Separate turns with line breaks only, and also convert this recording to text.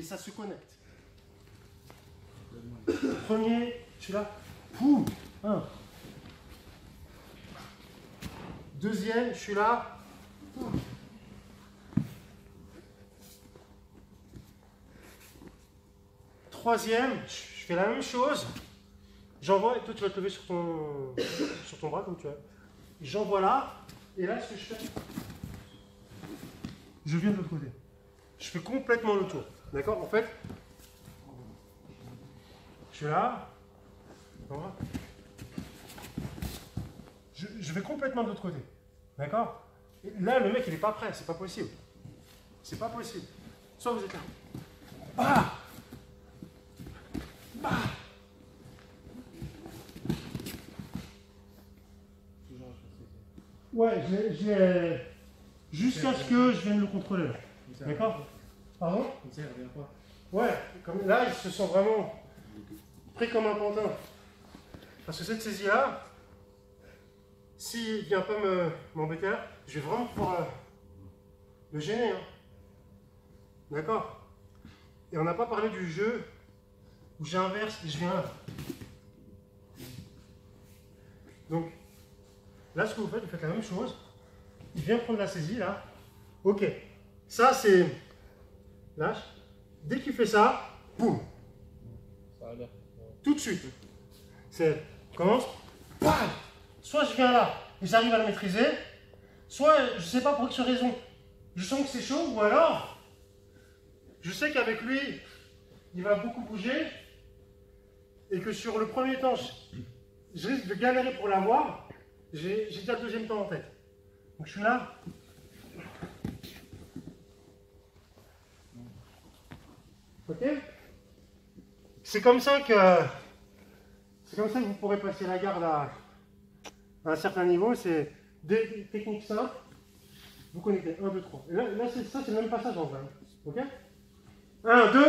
et ça se connecte. Premier, je suis là. Un. Deuxième, je suis là. Troisième, je fais la même chose. J'envoie, et toi tu vas te lever sur ton, sur ton bras comme tu as. J'envoie là, et là ce que je fais, je viens de l'autre côté. Je fais complètement le tour. D'accord En fait, je suis là. Je, vais complètement de l'autre côté. D'accord Là, le mec, il n'est pas prêt. C'est pas possible. C'est pas possible. Soit vous êtes là. Bah Bah Ouais, j'ai. Jusqu'à ce que je vienne le contrôler. D'accord Pardon
Comme ça, il revient pas.
Ouais, comme là, ils se sont vraiment pris comme un pantin. Parce que cette saisie-là, s'il ne vient pas me- m'embêter là, je vais vraiment pouvoir euh, le gêner. hein. D'accord Et on n'a pas parlé du jeu où j'inverse et je viens là. Donc, là, ce que vous faites, vous faites la même chose. Il vient prendre la saisie, là. Ok. Ça, c'est... Lâche. Dès qu'il fait ça, boum tout de suite. C'est commence, bam soit je viens là et j'arrive à le maîtriser, soit je sais pas pour quelle raison, je sens que c'est chaud, ou alors je sais qu'avec lui, il va beaucoup bouger et que sur le premier temps, je, risque de galérer pour l'avoir. J'ai déjà le deuxième temps en tête. Donc je suis là. C'est comme ça que vous pourrez passer la garde à, un certain niveau. C'est des techniques simples. Vous connectez 1, 2, 3. Et là, là ça, c'est le même passage en vrai. Ok 1, 2,